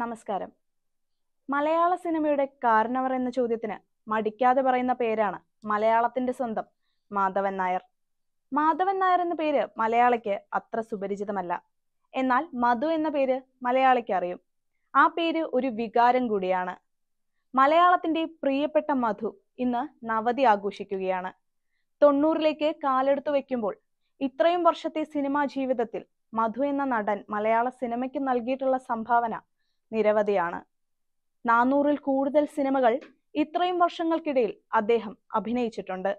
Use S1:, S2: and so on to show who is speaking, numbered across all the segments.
S1: നമസ്കാരം. മലയാള സിനിമയുടെ കാരണവർ എന്ന ചോദ്യത്തിന് മടിക്കാതെ പറയുന്ന പേരാണ് മലയാളത്തിന്റെ സ്വന്തം മാധവൻ നായർ. മാധവൻ നായർ എന്ന പേര് മലയാളിക്ക് അത്ര സുപരിചിതമല്ല. എന്നാൽ മധു എന്ന പേര് മലയാളിക്ക് അറിയും. ആ പേര് ഒരു വികാരം കൂടിയാണ്. മലയാളത്തിന്റെ പ്രിയപ്പെട്ട മധു ഇന്ന് നവതി ആഘോഷിക്കുകയാണ്. തൊണ്ണൂറിലേക്ക് കാലെടുത്തു വെക്കുമ്പോൾ ഇത്രയും വർഷത്തെ സിനിമാ ജീവിതത്തിൽ മധു എന്ന നടൻ മലയാള സിനിമയ്ക്ക് നൽകിയിട്ടുള്ള സംഭാവന നിരവധിയാണ്. നാനൂറിൽ കൂടുതൽ സിനിമകൾ ഇത്രയും വർഷങ്ങൾക്കിടയിൽ അദ്ദേഹം അഭിനയിച്ചിട്ടുണ്ട്.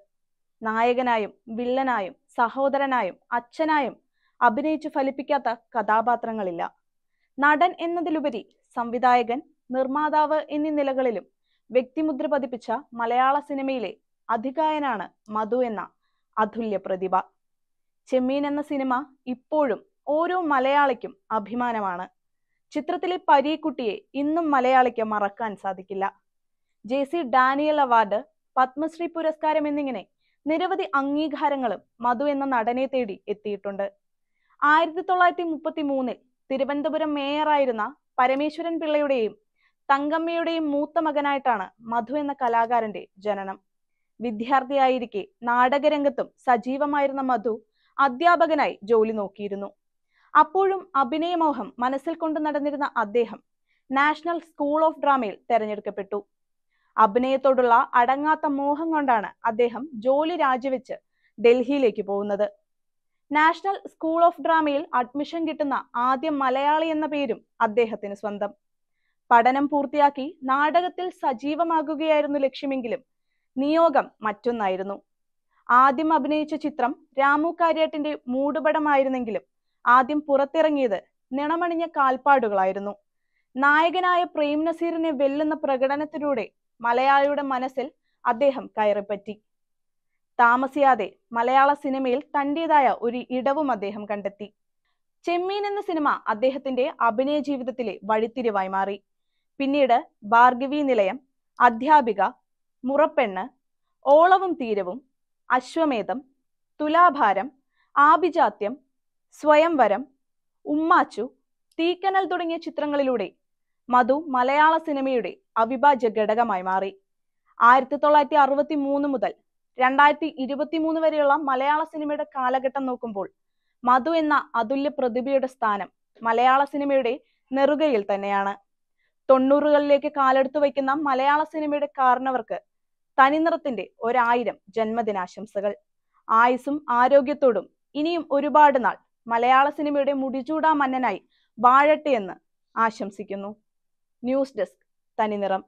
S1: നായകനായും വില്ലനായും സഹോദരനായും അച്ഛനായും അഭിനയിച്ചു ഫലിപ്പിക്കാത്ത കഥാപാത്രങ്ങളില്ല. നടൻ എന്നതിലുപരി സംവിധായകൻ നിർമ്മാതാവ് എന്നീ നിലകളിലും വ്യക്തിമുദ്ര പതിപ്പിച്ച മലയാള സിനിമയിലെ അധികായനാണ് മധു എന്ന അതുല്യ പ്രതിഭ. ചെമ്മീൻ എന്ന സിനിമ ഇപ്പോഴും ഓരോ മലയാളിക്കും അഭിമാനമാണ്. ചിത്രത്തിലെ പരീക്കുട്ടിയെ ഇന്നും മലയാളിക്ക് മറക്കാൻ സാധിക്കില്ല. J C Daniel award Padmashri പുരസ്കാരം എന്നിങ്ങനെ നിരവധി അംഗീകാരങ്ങളും മധു എന്ന നടനെ തേടി എത്തിയിട്ടുണ്ട്. ആയിരത്തി തൊള്ളായിരത്തി മുപ്പത്തി മൂന്നിൽ തിരുവനന്തപുരം മേയറായിരുന്ന പരമേശ്വരൻ പിള്ളയുടെയും തങ്കമ്മയുടെയും മൂത്ത മകനായിട്ടാണ് മധു എന്ന കലാകാരന്റെ ജനനം. വിദ്യാർത്ഥിയായിരിക്കെ നാടകരംഗത്തും സജീവമായിരുന്ന മധു അധ്യാപകനായി ജോലി നോക്കിയിരുന്നു. അപ്പോഴും അഭിനയമോഹം മനസ്സിൽ കൊണ്ടു നടന്നിരുന്ന അദ്ദേഹം നാഷണൽ സ്കൂൾ ഓഫ് ഡ്രാമയിൽ തെരഞ്ഞെടുക്കപ്പെട്ടു. അഭിനയത്തോടുള്ള അടങ്ങാത്ത മോഹം കൊണ്ടാണ് അദ്ദേഹം ജോലി രാജിവെച്ച് ഡൽഹിയിലേക്ക് പോകുന്നത്. നാഷണൽ സ്കൂൾ ഓഫ് ഡ്രാമയിൽ അഡ്മിഷൻ കിട്ടുന്ന ആദ്യ മലയാളി എന്ന പേരും അദ്ദേഹത്തിന് സ്വന്തം. പഠനം പൂർത്തിയാക്കി നാടകത്തിൽ സജീവമാകുകയായിരുന്നു ലക്ഷ്യമെങ്കിലും നിയോഗം മറ്റൊന്നായിരുന്നു. ആദ്യം അഭിനയിച്ച ചിത്രം രാമു കാര്യാട്ടിന്റെ മൂടുപടമായിരുന്നെങ്കിലും ആദ്യം പുറത്തിറങ്ങിയത് നിണമണിഞ്ഞ കാൽപ്പാടുകളായിരുന്നു. നായകനായ പ്രേം നസീറിനെ വെല്ലുന്ന പ്രകടനത്തിലൂടെ മലയാളിയുടെ മനസ്സിൽ അദ്ദേഹം കയറിപ്പറ്റി. താമസിയാതെ മലയാള സിനിമയിൽ തന്റേതായ ഒരു ഇടവും അദ്ദേഹം കണ്ടെത്തി. ചെമ്മീൻ എന്ന സിനിമ അദ്ദേഹത്തിന്റെ അഭിനയ ജീവിതത്തിലെ വഴിത്തിരിവായി മാറി. പിന്നീട് ഭാർഗവി നിലയം അധ്യാപിക മുറപ്പെണ്ണ് ഓളവും തീരവും അശ്വമേധം തുലാഭാരം ആഭിജാത്യം സ്വയംവരം ഉമ്മാച്ചു തീക്കനൽ തുടങ്ങിയ ചിത്രങ്ങളിലൂടെ മധു മലയാള സിനിമയുടെ അവിഭാജ്യ ഘടകമായി മാറി. ആയിരത്തി തൊള്ളായിരത്തി അറുപത്തി മൂന്ന് മുതൽ രണ്ടായിരത്തി ഇരുപത്തി മൂന്ന് വരെയുള്ള മലയാള സിനിമയുടെ കാലഘട്ടം നോക്കുമ്പോൾ മധു എന്ന അതുല്യ പ്രതിഭയുടെ സ്ഥാനം മലയാള സിനിമയുടെ നെറുകയിൽ തന്നെയാണ്. തൊണ്ണൂറുകളിലേക്ക് കാലെടുത്തു വയ്ക്കുന്ന മലയാള സിനിമയുടെ കാരണവർക്ക് തനിനിറത്തിന്റെ ഒരായിരം ജന്മദിനാശംസകൾ. ആയുസും ആരോഗ്യത്തോടും ഇനിയും ഒരുപാട് നാൾ മലയാള സിനിമയുടെ മുടിചൂടാ മന്നനായി വാഴട്ടെ എന്ന് ആശംസിക്കുന്നു. News desk Thaniniram.